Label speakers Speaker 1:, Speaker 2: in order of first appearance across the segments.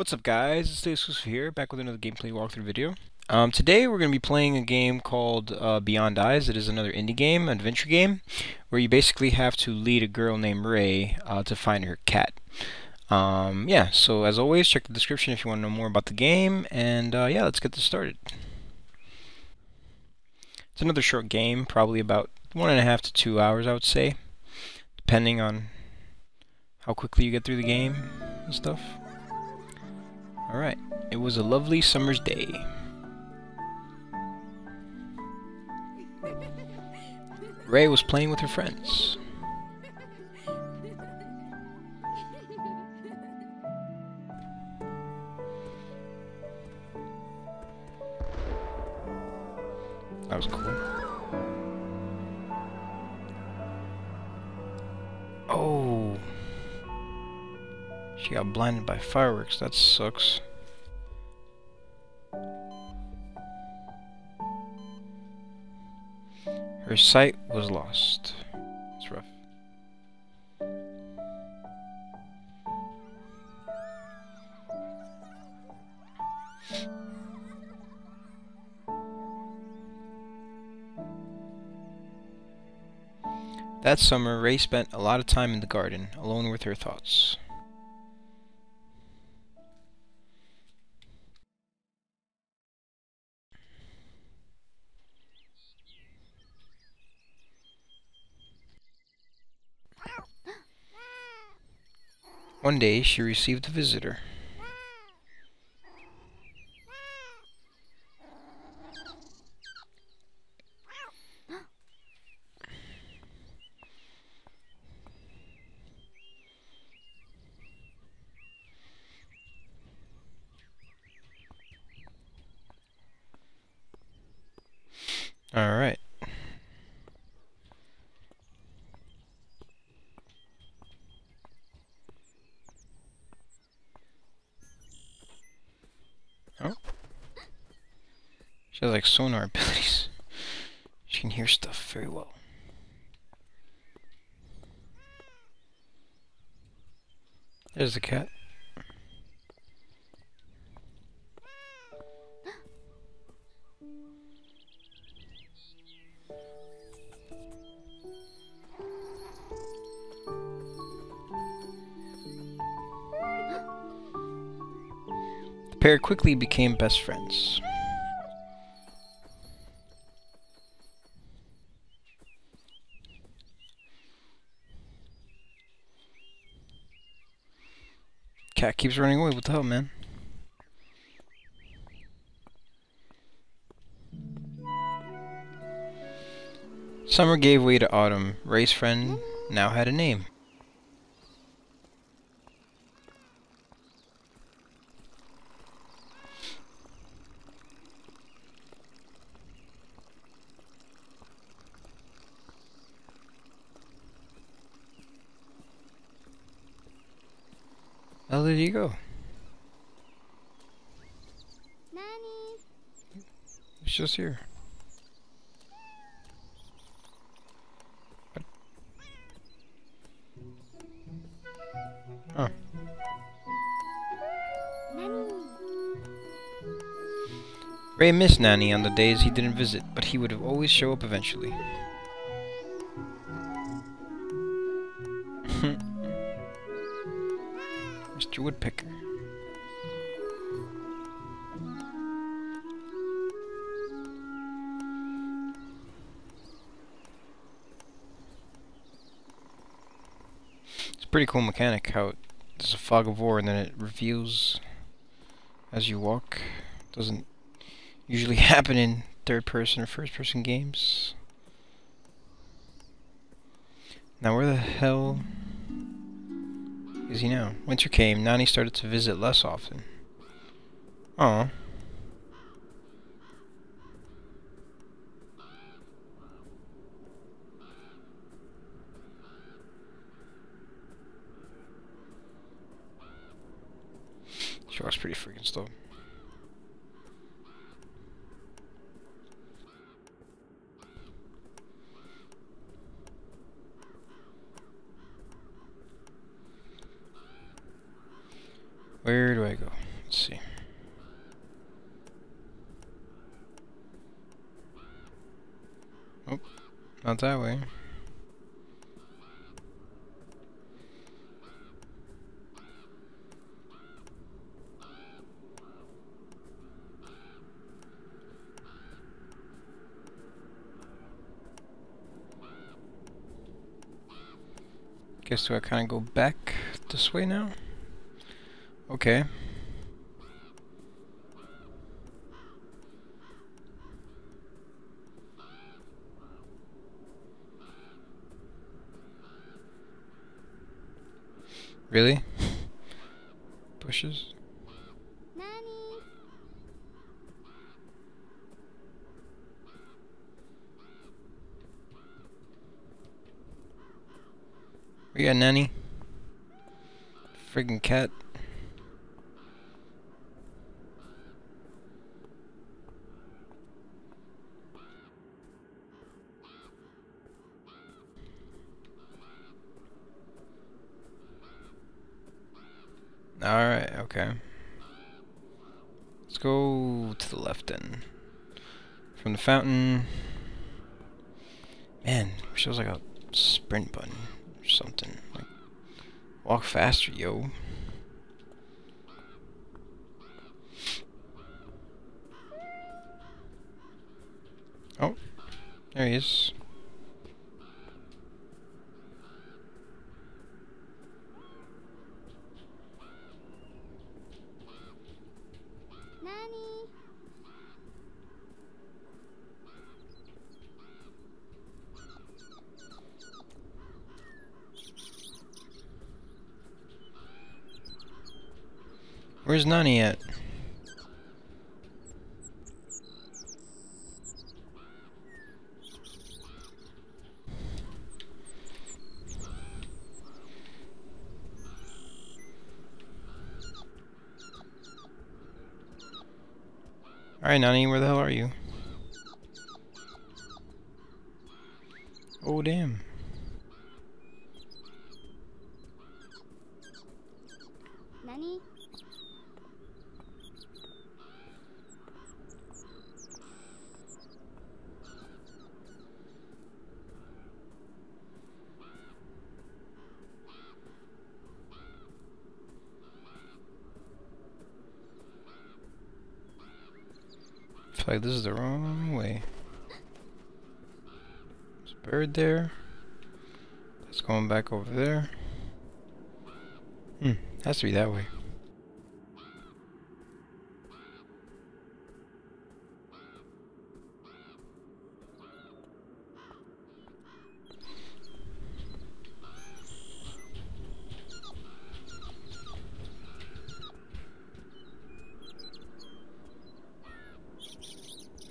Speaker 1: What's up guys, it's Exclusive here, back with another gameplay walkthrough video. Um, today we're going to be playing a game called uh, Beyond Eyes. It is another indie game, adventure game, where you basically have to lead a girl named Rae uh, to find her cat. Um, yeah, so as always, check the description if you want to know more about the game, and uh, yeah, let's get this started. It's another short game, probably about one and a half to two hours, I would say, depending on how quickly you get through the game and stuff. Alright, it was a lovely summer's day. Rae was playing with her friends. Blinded by fireworks. That sucks. Her sight was lost. It's rough. That summer, Rae spent a lot of time in the garden, alone with her thoughts. One day, she received a visitor. All right. Oh. She has like sonar abilities. She can hear stuff very well. There's the cat. Pair quickly became best friends. Cat keeps running away. What the hell, man? Summer gave way to autumn. Rae's friend now had a name. How did he go?
Speaker 2: Nani.
Speaker 1: He's just here.
Speaker 2: Nani.
Speaker 1: Rae missed Nani on the days he didn't visit, but he would always show up eventually. Mr. Woodpecker. It's a pretty cool mechanic how it, there's a fog of war and then it reveals as you walk. Doesn't usually happen in third person or first person games. Now where the hell is he now? Winter came, Nani started to visit less often. Aw. She was pretty freaking slow. Where do I go? Let's see. Oh, not that way. Guess do I kind of go back this way now? Okay. Really? Bushes? We got Nani. Friggin' cat. Alright, okay. Let's go to the left then. From the fountain. Man, wish there was like a sprint button or something. Like, walk faster, yo. Oh, there he is.
Speaker 2: Nani?
Speaker 1: Where's Nani at? Alright, Nani, where the hell are you? Oh, damn.
Speaker 2: Nani?
Speaker 1: I feel like this is the wrong way. There's a bird there. That's going back over there. Hmm, has to be that way.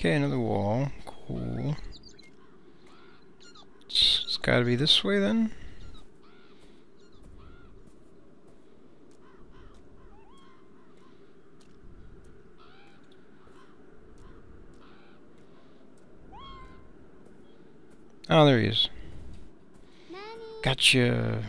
Speaker 1: Okay, another wall. Cool. It's, it's gotta be this way then? Oh, there he is. Gotcha.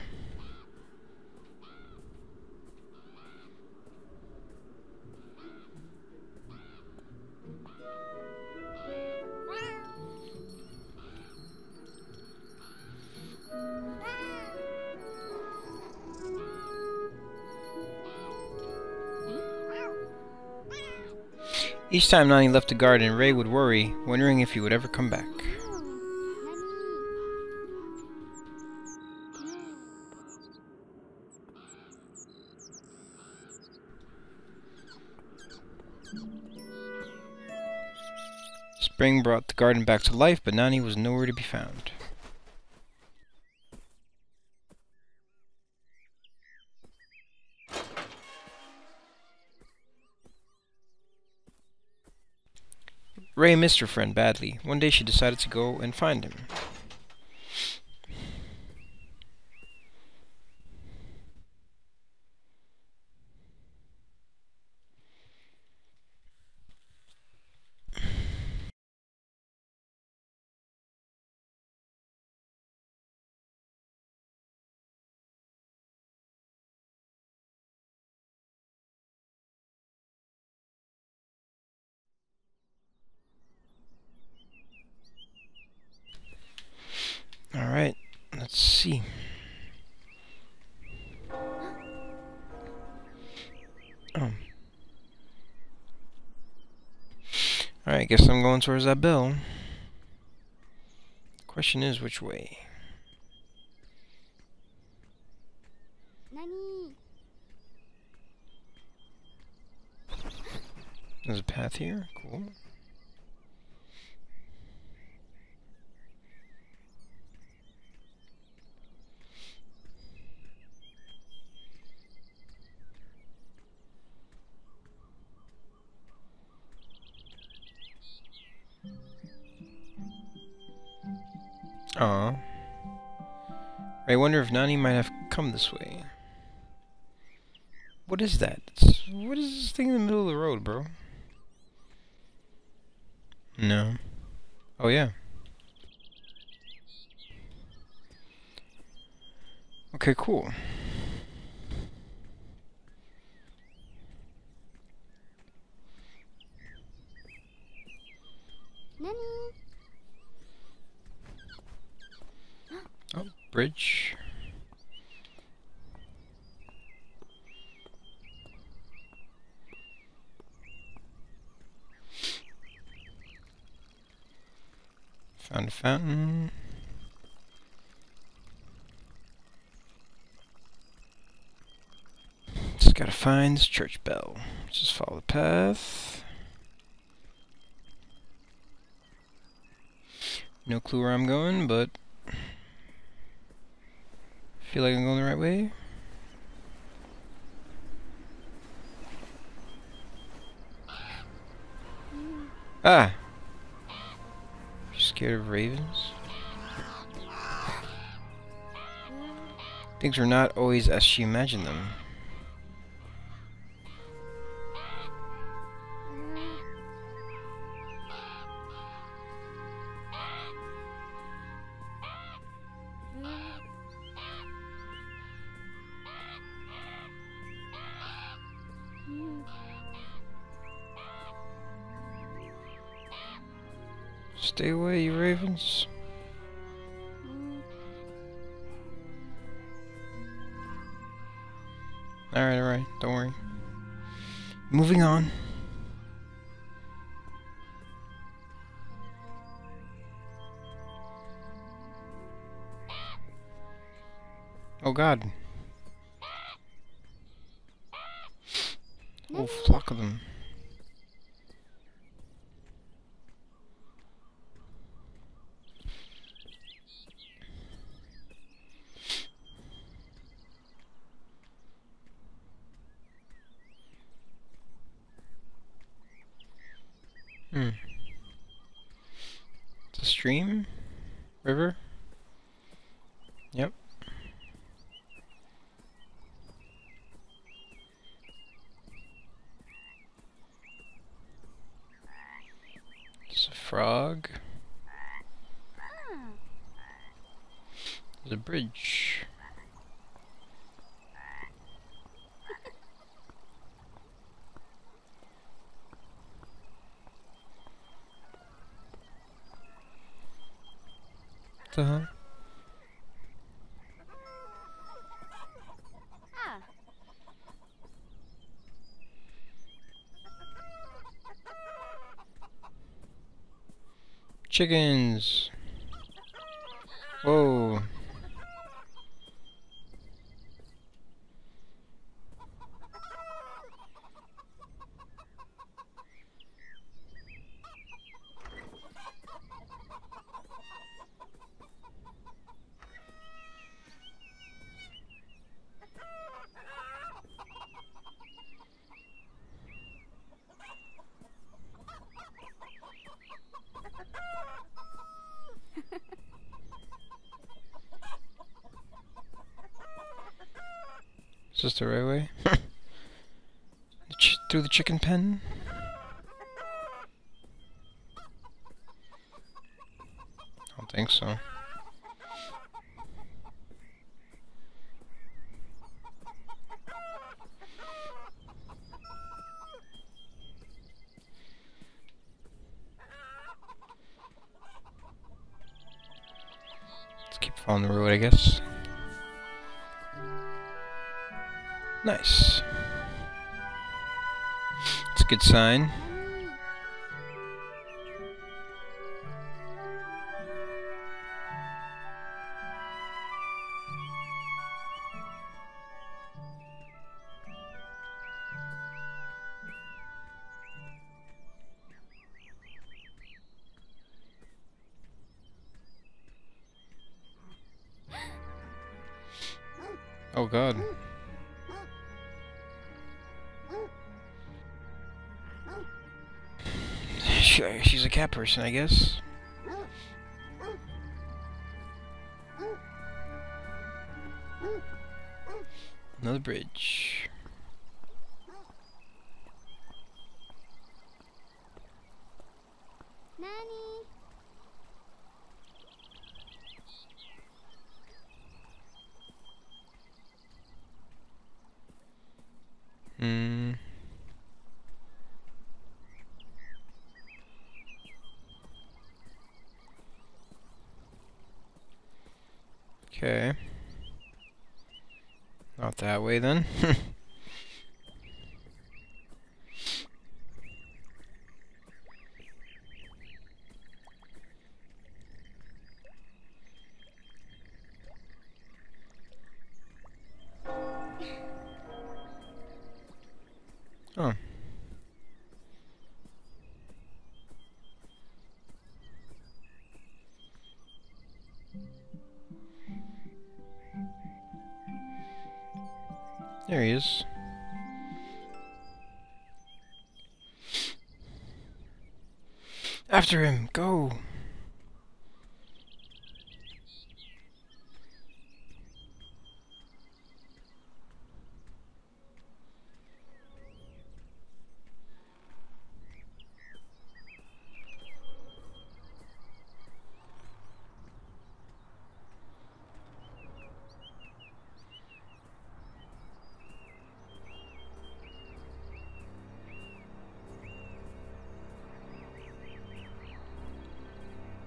Speaker 1: Each time Nani left the garden, Rae would worry, wondering if he would ever come back. Spring brought the garden back to life, but Nani was nowhere to be found. Rae missed her friend badly. One day she decided to go and find him. Let's see. Oh. Alright, guess I'm going towards that bell. Question is, which way?
Speaker 2: 何
Speaker 1: There's a path here. Cool. Aw. I wonder if Nani might have come this way. What is that? It's, what is this thing in the middle of the road, bro? No. Oh, yeah. Okay, cool. Oh, bridge. Found a fountain. Just gotta find this church bell. Just follow the path. No clue where I'm going, but feel like I'm going the right way. Ah! You scared of ravens? Things are not always as she imagined them. Stay away, you ravens. Alright, alright, don't worry. Moving on. Oh god. Oh, Whole flock of them. Hmm. It's a stream? River? Yep. It's a frog. There's a bridge. The hell?
Speaker 2: Ah.
Speaker 1: Chickens! Whoa. Is this the right way? The ch- through the chicken pen? I don't think so. Let's keep following the road, I guess. Nice. It's a good sign.
Speaker 2: 何
Speaker 1: Oh god. Cat person, I guess. Another bridge.
Speaker 2: Nani?
Speaker 1: Hmm. Okay. Not that way then. oh. There he is. After him, go!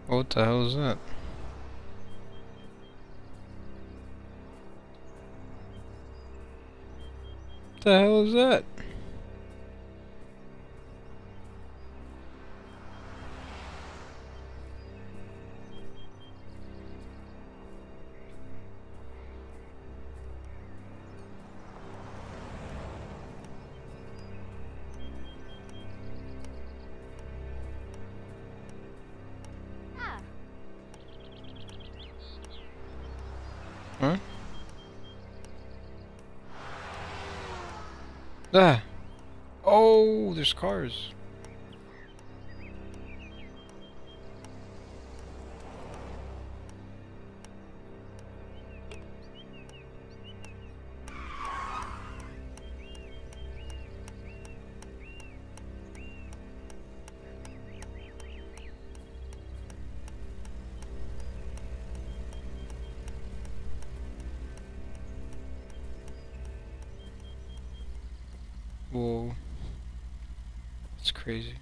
Speaker 1: What the hell is that? What the hell is that? Ah! Oh, there's cars. Whoa. It's crazy.